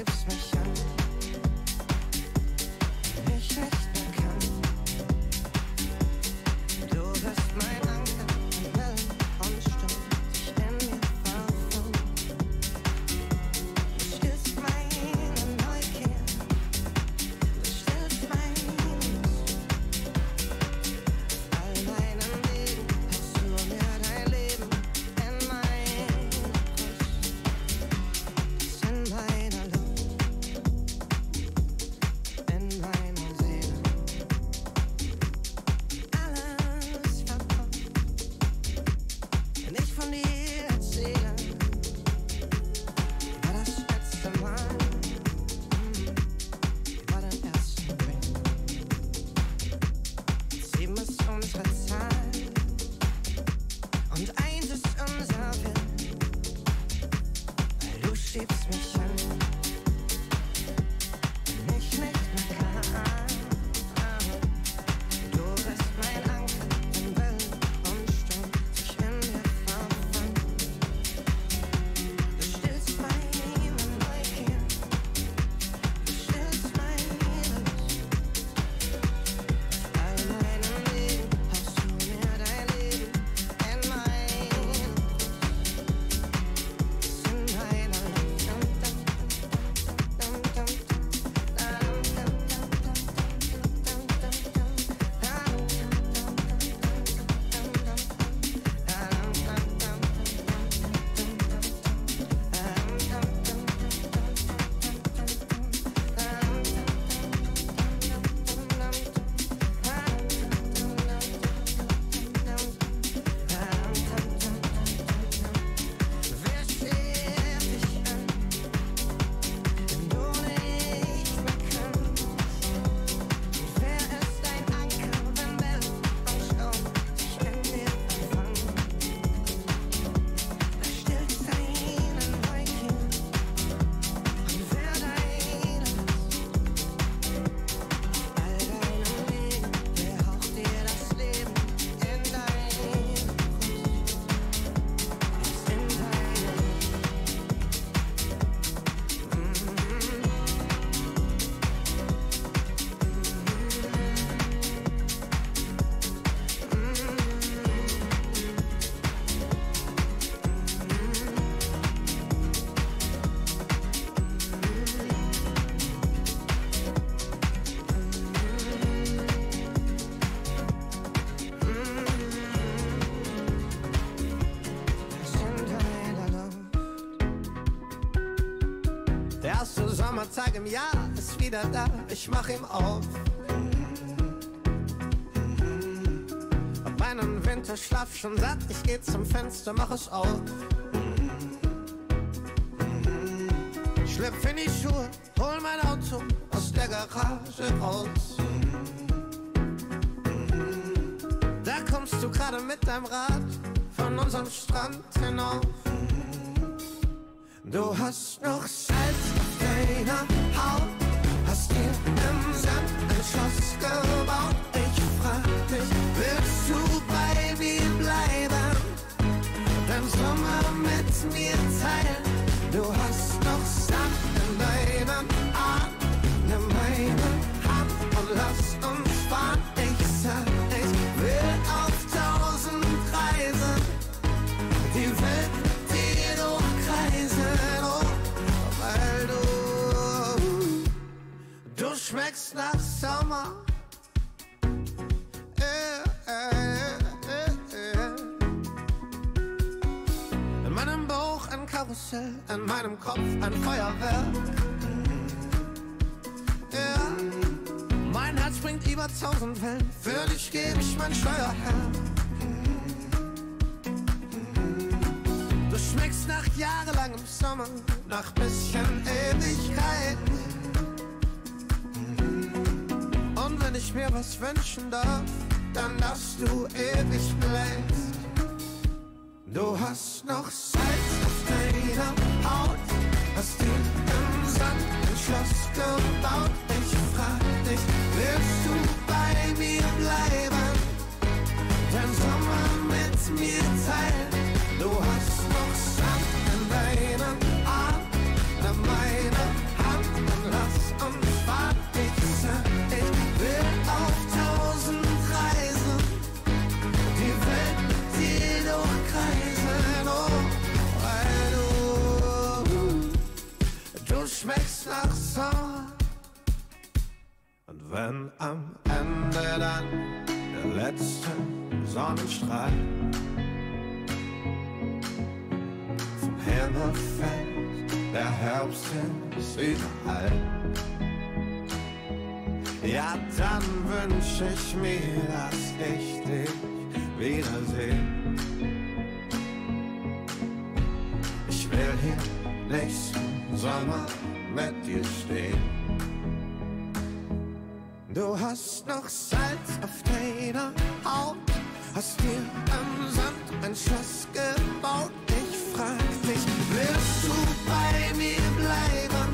schiebst mich Weil du erste Sommertag im Jahr ist wieder da, ich mach ihm auf. Hab meinen Winterschlaf schon satt, ich geh zum Fenster, mach es auf. Schlüpf in die Schuhe, hol mein Auto aus der Garage raus. Da kommst du gerade mit deinem Rad von unserem Strand hinauf. Du hast noch auf deiner Haut, hast dir im Sand ein Schloss gebaut. Ich frag dich, willst du bei mir bleiben? Den Sommer mit mir teilen. Du hast noch schmeckst nach Sommer. Äh, äh, äh. In meinem Bauch ein Karussell, in meinem Kopf ein Feuerwerk. Mein Herz springt über tausend Wellen, für dich geb ich mein Steuerherr. Du schmeckst nach jahrelangem Sommer, nach bisschen Ewigkeit. Wenn ich mir was wünschen darf, dann dass du ewig bleibst. Du hast noch Salz auf deiner Haut, hast dir im Sand ein Schloss gebaut. Ich frag dich, willst du bei mir bleiben? Den Sommer mit mir schmeckst nach Sommer. Und wenn am Ende dann der letzte Sonnenstrahl vom Himmel fällt, der Herbst ist überall. Ja, dann wünsch ich mir, dass ich dich wiedersehe. Ich will hier nächsten Sommer mit dir stehen. Du hast noch Salz auf deiner Haut, hast dir am Sand ein Schloss gebaut. Ich frag dich, willst du bei mir bleiben?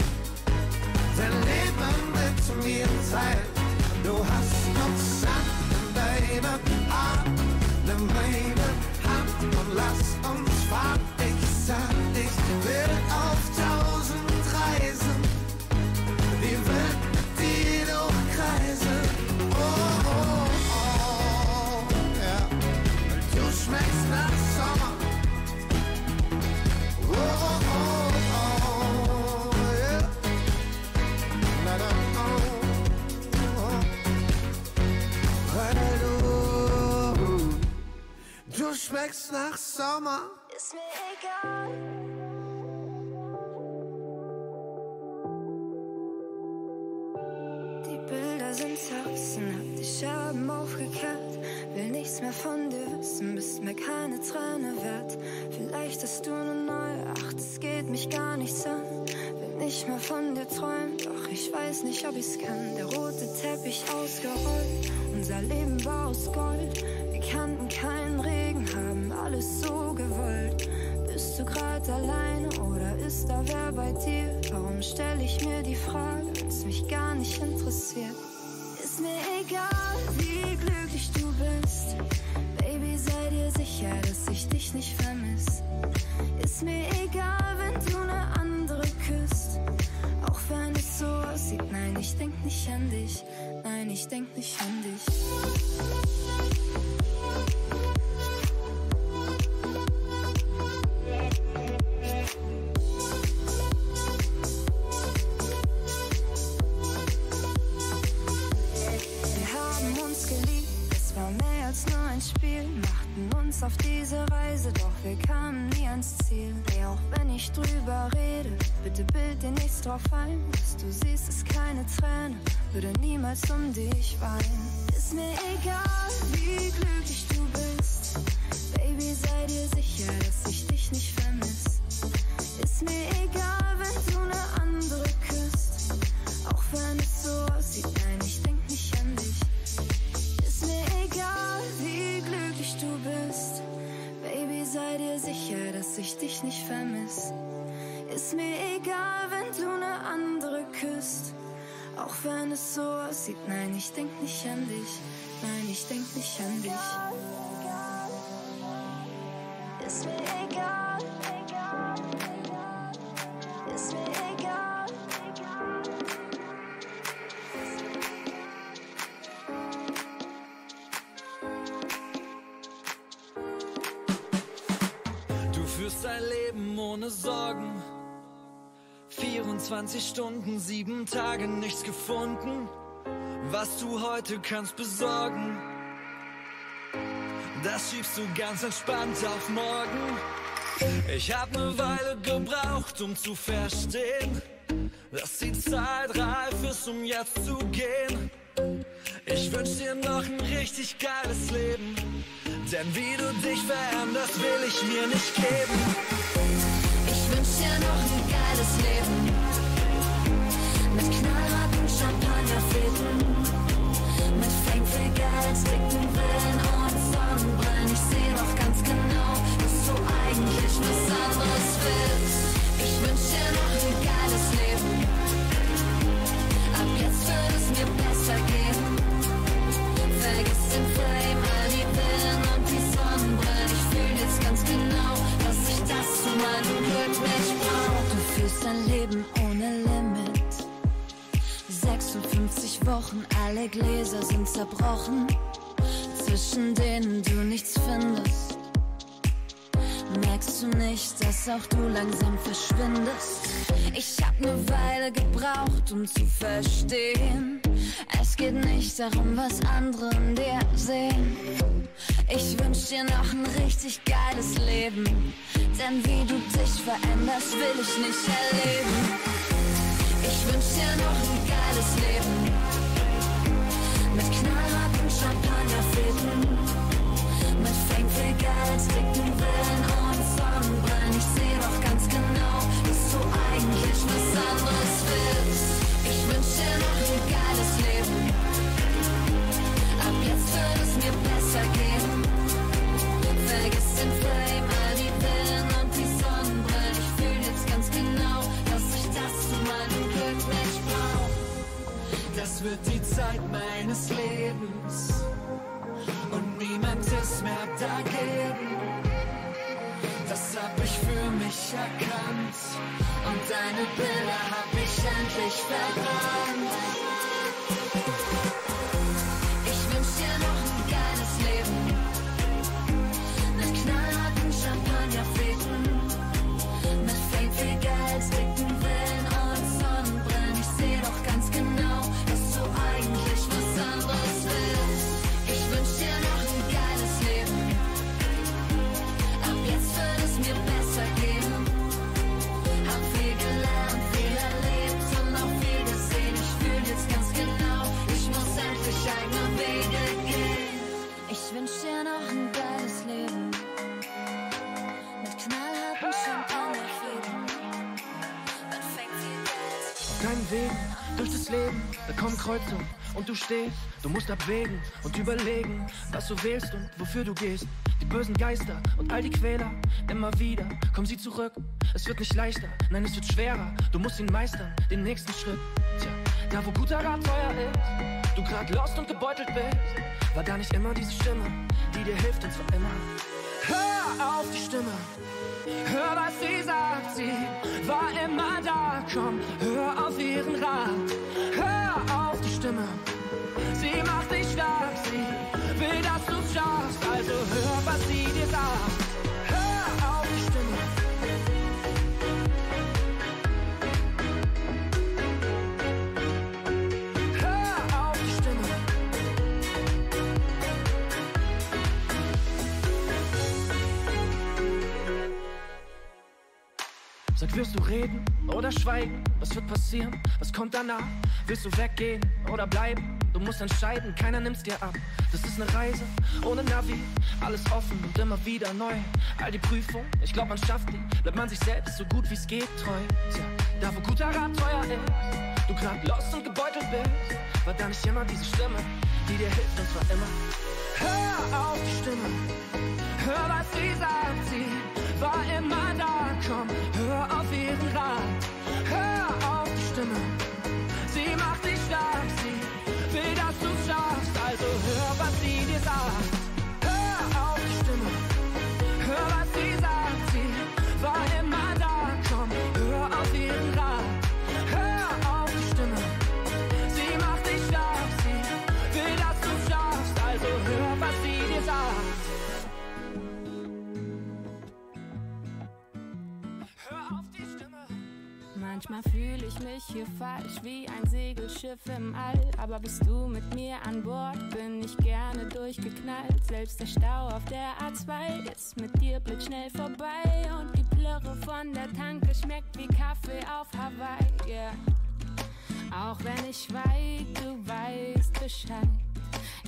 Dein Leben mit mir teilen. Du hast noch Sand in deiner Art, nimm meine Hand und lass uns fahren. Ich sag, Du schmeckst nach Sommer. Oh, oh, oh, zerrissen, hab die Scherben aufgekehrt. Will nichts mehr von dir wissen, bist mir keine Träne wert. Vielleicht hast du eine neue, ach, das geht mich gar nichts an. Will nicht mehr von dir träumen, doch ich weiß nicht, ob ich's kann. Der rote Teppich ausgerollt, unser Leben war aus Gold. Wir kannten keinen Regen, haben alles so gewollt. Bist du grad alleine oder ist da wer bei dir? Warum stell ich mir die Frage, wenn's mich gar nicht interessiert? Ist mir egal, wie glücklich du bist. Baby, sei dir sicher, dass ich dich nicht vermiss. Ist mir egal, wenn du ne andere küsst. Auch wenn es so aussieht, nein, ich denk nicht an dich. Nein, ich denk nicht an dich. Uns auf diese Reise, doch wir kamen nie ans Ziel. Ey, auch wenn ich drüber rede, bitte bild dir nichts drauf ein. Was du siehst, ist keine Träne, würde niemals um dich weinen. Ist mir egal, wie glücklich du bist. Baby, sei dir sicher, dass ich dich nicht vermiss. Ist mir egal, dich nicht vermiss. Ist mir egal, wenn du ne andere küsst. Auch wenn es so aussieht, nein, ich denk nicht an dich. Nein, ich denk nicht an dich. 24 Stunden, sieben Tage, nichts gefunden. Was du heute kannst besorgen, das schiebst du ganz entspannt auf morgen. Ich hab ne Weile gebraucht, um zu verstehen, dass die Zeit reif ist, um jetzt zu gehen. Ich wünsch dir noch ein richtig geiles Leben, denn wie du dich veränderst, will ich mir nicht geben. Fühlst dein Leben ohne Limit. 56 Wochen, alle Gläser sind zerbrochen. Zwischen denen du nichts findest. Merkst du nicht, dass auch du langsam verschwindest? Ich hab ne Weile um zu verstehen. Es geht nicht darum, was andere in dir sehen. Ich wünsch dir noch ein richtig geiles Leben. Denn wie du dich veränderst, will ich nicht erleben. Ich wünsch dir noch ein geiles Leben. Mit knallharten Champagnerfäden. Mit Fängfigals, dicken Villen und Sonnenbrillen. Ich seh doch ganz genau, dass du eigentlich was anderes willst. Ich wünsch dir noch ein geiles Leben. Ab jetzt wird es mir besser gehen. Das wird die Zeit meines Lebens und niemand ist mehr dagegen. Das hab ich für mich erkannt und deine Bilder hab ich endlich verbrannt. Und du musst abwägen und überlegen, was du wählst und wofür du gehst. Die bösen Geister und all die Quäler, immer wieder kommen sie zurück. Es wird nicht leichter, nein, es wird schwerer. Du musst ihn meistern, den nächsten Schritt. Tja, da wo guter Rat teuer ist, du grad lost und gebeutelt bist, war da nicht immer diese Stimme, die dir hilft und zwar immer. Hör auf die Stimme, Hör, was sie sagt, sie war immer da. Komm, hör auf ihren Rat. Hör auf die Stimme, wirst du reden oder schweigen? Was wird passieren? Was kommt danach? Willst du weggehen oder bleiben? Du musst entscheiden, keiner nimmt's dir ab. Das ist eine Reise ohne Navi, alles offen und immer wieder neu. All die Prüfungen, ich glaub, man schafft die. Bleibt man sich selbst so gut wie's geht treu. Tja, da wo guter Rat teuer ist, du grad lost und gebeutelt bist, war da nicht immer diese Stimme, die dir hilft und zwar immer. Hör auf die Stimme, hör was sie sagt, sie war immer Manchmal fühle ich mich hier falsch wie ein Segelschiff im All. Aber bist du mit mir an Bord, bin ich gerne durchgeknallt. Selbst der Stau auf der A2 ist mit dir blitzschnell vorbei. Und die Plörre von der Tanke schmeckt wie Kaffee auf Hawaii. Yeah. Auch wenn ich schweig, du weißt Bescheid.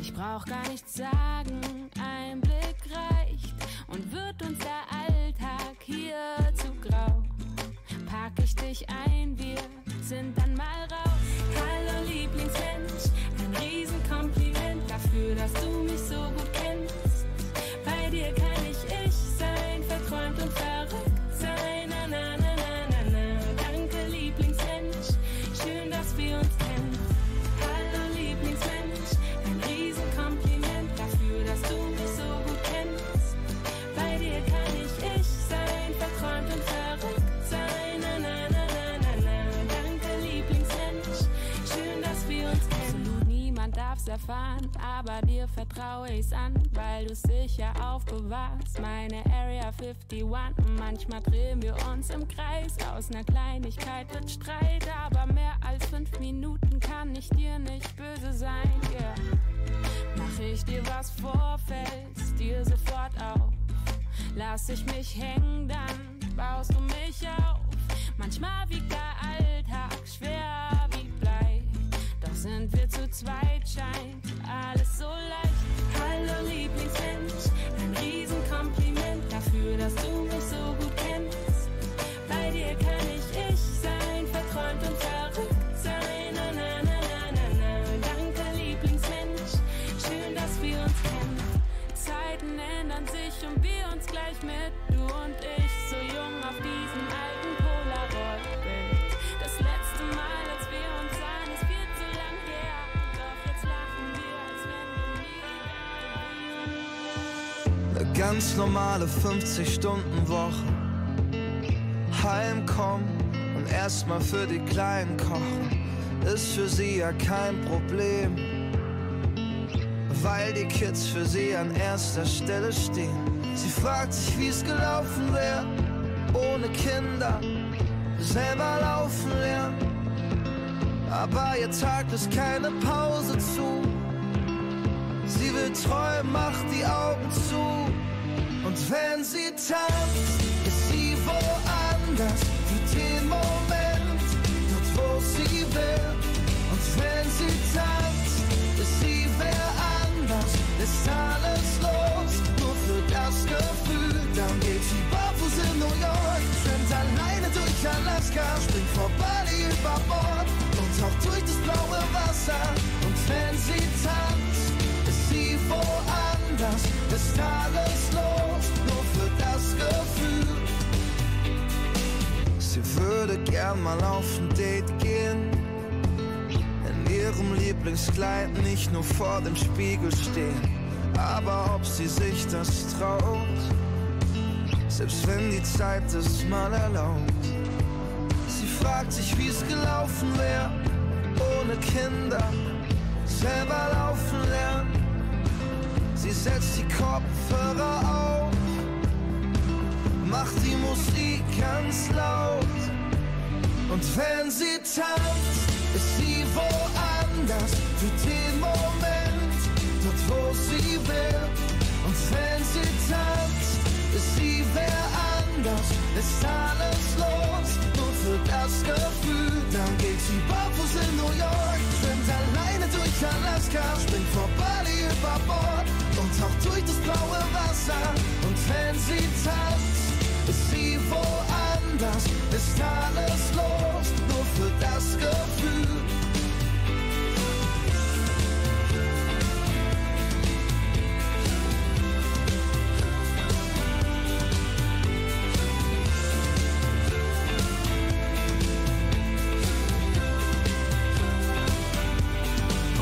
Ich brauch gar nichts sagen, ein Blick reicht. Und wird uns der Alltag hier zu grau pack ich dich ein, wir sind dann mal raus. Hallo Lieblingsmensch, ein Riesenkompliment dafür, dass du mich so gut kennst. Bei dir kann ich ich sein, verträumt und verrückt erfahren, aber dir vertraue ich's an, weil du's sicher aufbewahrst. Meine Area 51. Manchmal drehen wir uns im Kreis. Aus ner Kleinigkeit wird Streit, aber mehr als fünf Minuten kann ich dir nicht böse sein, yeah. Mach ich dir was vor, fällst dir sofort auf. Lass ich mich hängen, dann baust du mich auf. Manchmal wiegt der Alltag schwer wie sind wir zu zweit, scheint alles so leicht. Hallo Lieblingsmensch, ein Riesenkompliment dafür, dass du mich so gut kennst. Bei dir kann ich ich sein, verträumt und verrückt sein. Na, na, na, na, na, na. Danke, Lieblingsmensch, schön, dass wir uns kennen. Zeiten ändern sich und wir uns gleich mit, du und ich, Ganz normale 50-Stunden-Woche. Heimkommen und erstmal für die Kleinen kochen, ist für sie ja kein Problem. Weil die Kids für sie an erster Stelle stehen. Sie fragt sich, wie es gelaufen wäre, ohne Kinder, selber laufen lernen. Aber ihr Tag ist keine Pause zu. Sie will träumen, macht die Augen zu. Und wenn sie tanzt, ist sie woanders für den Moment, dort wo sie will. Und wenn sie tanzt, ist sie wer anders, ist alles los, nur für das Gefühl. Dann geht sie barfuß in New York, schwimmt alleine durch Alaska, springt vor Bali über Bord und taucht durch das blaue Wasser. Würde gern mal auf ein Date gehen, in ihrem Lieblingskleid nicht nur vor dem Spiegel stehen, aber ob sie sich das traut, selbst wenn die Zeit es mal erlaubt. Sie fragt sich, wie es gelaufen wäre, ohne Kinder, selber laufen lernen. Sie setzt die Kopfhörer auf, macht die Musik ganz laut. Und wenn sie tanzt, ist sie woanders für den Moment, dort wo sie will. Und wenn sie tanzt, ist sie wer anders, ist alles los, nur für das Gefühl. Dann geht sie barfuß in New York, schwimmt alleine durch Alaska, springt vor Bali über Bord und taucht durch das blaue Wasser. Und wenn sie tanzt, ist sie woanders, ist alles los, nur für das Gefühl.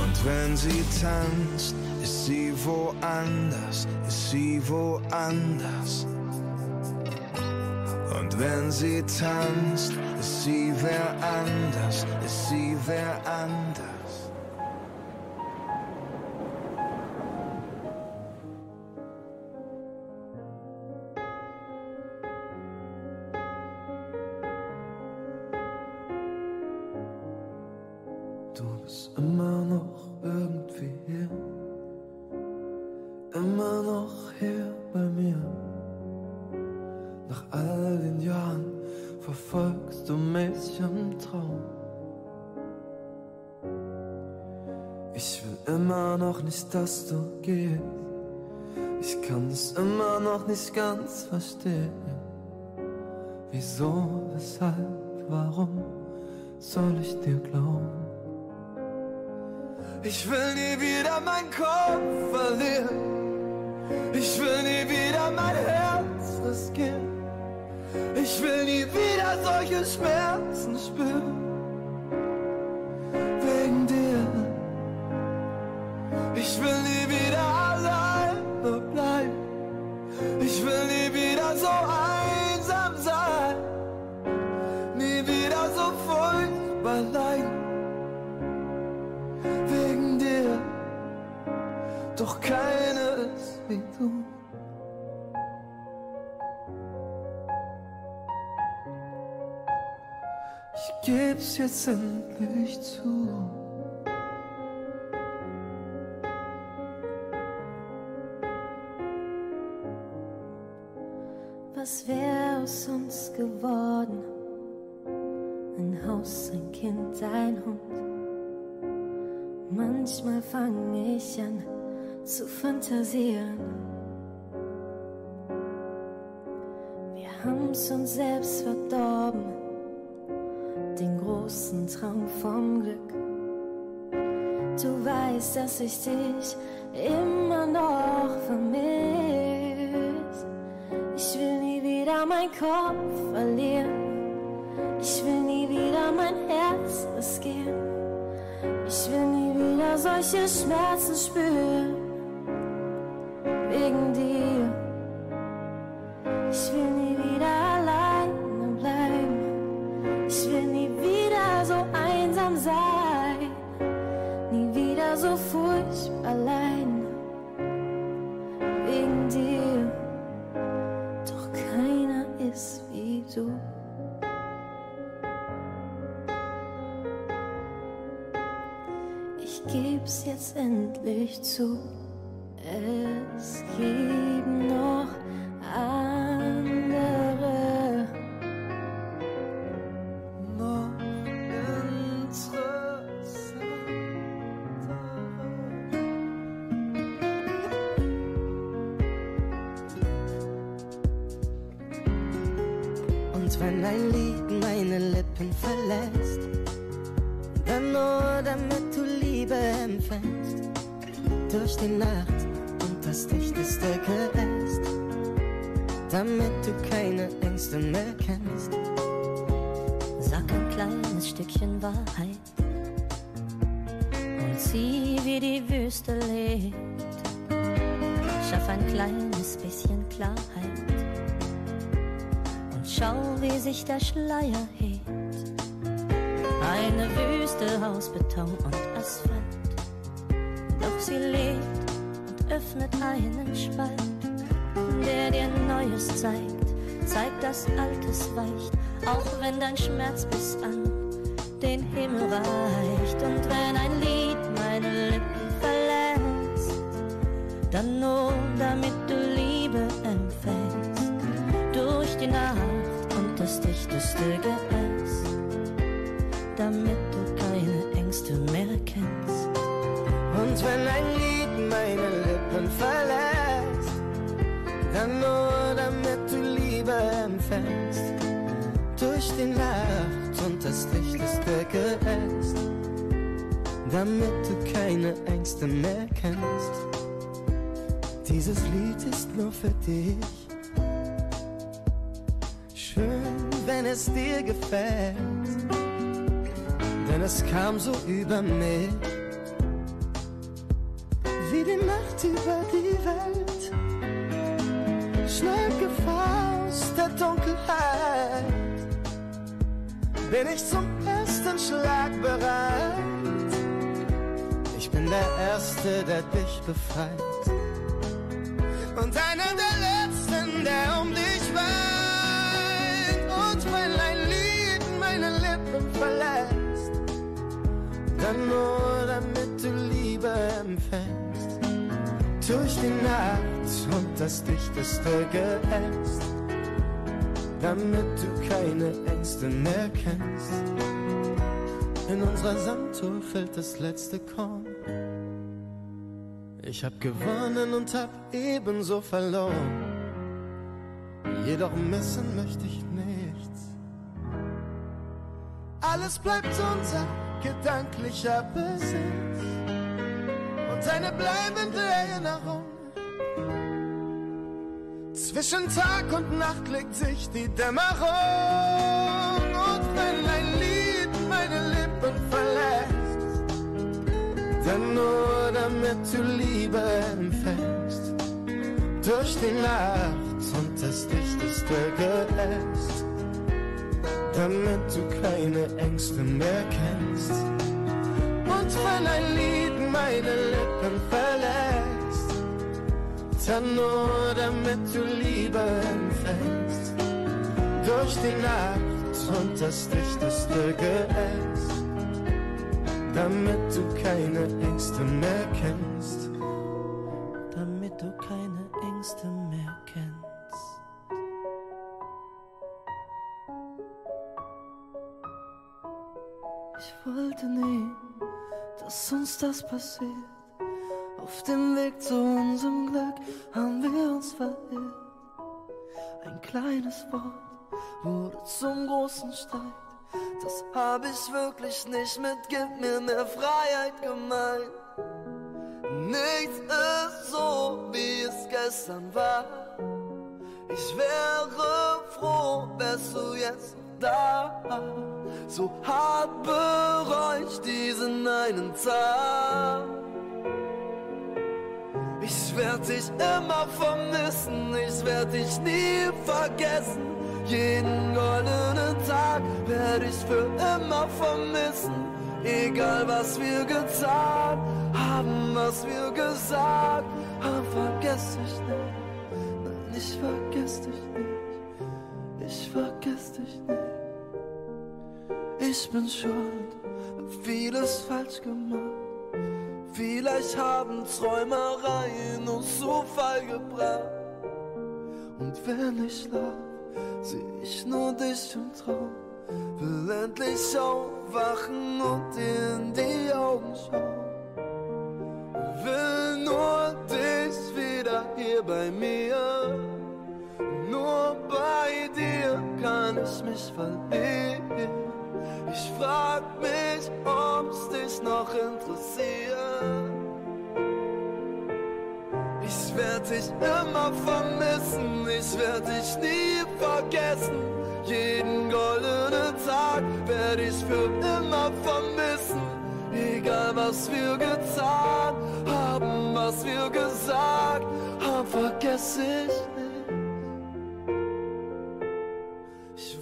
Und wenn sie tanzt, ist sie woanders, ist sie woanders. Wenn sie tanzt, ist sie wer anders, ist sie wer anders. Du bist immer noch irgendwie dass du gehst. Ich kann es immer noch nicht ganz verstehen. Wieso, weshalb, warum soll ich dir glauben? Ich will nie wieder meinen Kopf verlieren. Ich will nie wieder mein Herz riskieren. Ich will nie wieder solche Schmerzen spüren. So einsam sein. Nie wieder so furchtbar leiden. Wegen dir. Doch keines wie du. Ich geb's jetzt endlich zu. Was wär aus uns geworden? Ein Haus, ein Kind, ein Hund. Manchmal fange ich an zu fantasieren. Wir haben's uns selbst verdorben, den großen Traum vom Glück. Du weißt, dass ich dich immer noch vermiss. Meinen Kopf verlieren. Ich will nie wieder mein Herz riskieren. Ich will nie wieder solche Schmerzen spüren. Wegen dir. Ich will Geb's jetzt endlich zu. Es gibt noch andere. Und wenn ein Lied meine Lippen verlässt, nur damit du Liebe empfängst. Durch die Nacht und das dichteste Geäst, damit du keine Ängste mehr kennst. Sag ein kleines Stückchen Wahrheit und sieh, wie die Wüste lebt. Schaff ein kleines bisschen Klarheit und schau, wie sich der Schleier hebt. Eine Wüste aus Beton und Asphalt, doch sie lebt und öffnet einen Spalt, der dir Neues zeigt, zeigt, dass Altes weicht, auch wenn dein Schmerz bis an den Himmel reicht. Und wenn ein Lied meine Lippen verlässt, dann nur damit du Liebe empfängst, durch die Nacht und das dichteste Geäst, damit du keine Ängste mehr kennst. Und wenn ein Lied meine Lippen verlässt, dann nur damit du Liebe empfängst. Durch die Nacht und das dichteste Geäst, damit du keine Ängste mehr kennst. Dieses Lied ist nur für dich. Schön, wenn es dir gefällt, es kam so über mich wie die Nacht über die Welt. Schlanke Faust der Dunkelheit. Bin ich zum ersten Schlag bereit. Ich bin der Erste, der dich befreit. Dann nur damit du Liebe empfängst. Durch die Nacht und das dichteste Geäst, damit du keine Ängste mehr kennst. In unserer Sandtour fällt das letzte Korn. Ich hab gewonnen und hab ebenso verloren. Jedoch missen möchte ich nichts. Alles bleibt unser gedanklicher Besitz und eine bleibende Erinnerung. Zwischen Tag und Nacht legt sich die Dämmerung und wenn ein Lied meine Lippen verlässt, dann nur damit du Liebe empfängst. Durch die Nacht und das dichteste Geäst damit du keine Ängste mehr kennst. Und wenn ein Lied meine Lippen verlässt, dann nur damit du Liebe empfängst. Durch die Nacht und das dichteste Geäst, damit du keine Ängste mehr kennst. Damit du keine Ängste mehr kennst. Wollte nie, dass uns das passiert. Auf dem Weg zu unserem Glück haben wir uns verirrt. Ein kleines Wort wurde zum großen Streit. Das hab ich wirklich nicht mit Gib mir mehr Freiheit gemeint. Nichts ist so, wie es gestern war. Ich wäre froh, wärst du jetzt da. So hart bereu ich diesen einen Tag. Ich werd dich immer vermissen, ich werd dich nie vergessen. Jeden goldenen Tag werd ich für immer vermissen. Egal was wir getan haben, was wir gesagt haben, vergess dich nicht. Nein, ich vergess dich nicht. Ich vergess dich nicht. Ich bin schuld, hab vieles falsch gemacht. Vielleicht haben Träumereien uns zu Fall gebracht. Und wenn ich schlaf, seh ich nur dich im Traum. Will endlich aufwachen und dir in die Augen schauen. Will nur dich wieder hier bei mir. Nur bei dir kann ich mich verlieren. Ich frag mich, ob's dich noch interessiert. Ich werd dich immer vermissen, ich werd dich nie vergessen. Jeden goldenen Tag werd ich für immer vermissen. Egal was wir getan haben, was wir gesagt haben, vergess ich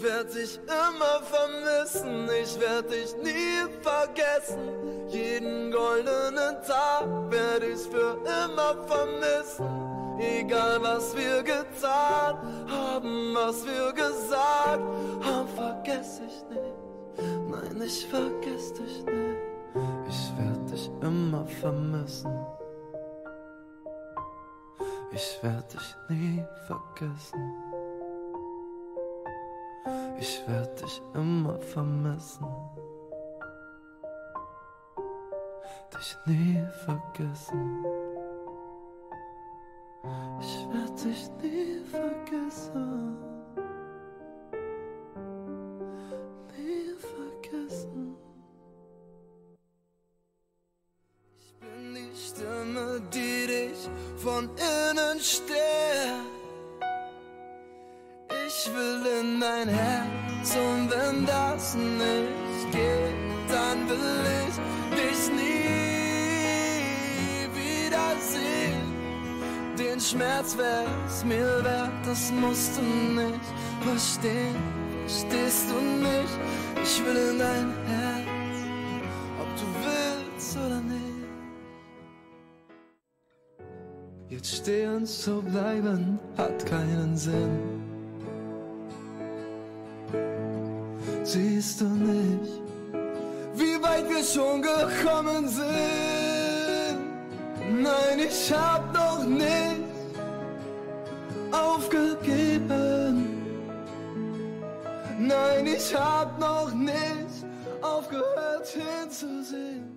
werd dich immer vermissen, ich werd dich nie vergessen. Jeden goldenen Tag werd ich für immer vermissen. Egal was wir getan haben, was wir gesagt haben, vergess ich nicht. Nein, ich vergess dich nicht. Ich werd dich immer vermissen. Ich werd dich nie vergessen. Ich werd dich immer vermissen. Dich nie vergessen. Ich werd dich nie vergessen. Nie vergessen. Ich bin die Stimme, die dich von innen stärkt. Ich will in dein Herz und wenn das nicht geht, dann will ich dich nie wiedersehen. Den Schmerz wär's mir wert, das musst du nicht verstehen. Verstehst du nicht? Ich will in dein Herz, ob du willst oder nicht. Jetzt stehen zu bleiben hat keinen Sinn. Siehst du nicht, wie weit wir schon gekommen sind? Nein, ich hab noch nicht aufgegeben. Nein, ich hab noch nicht aufgehört hinzusehen.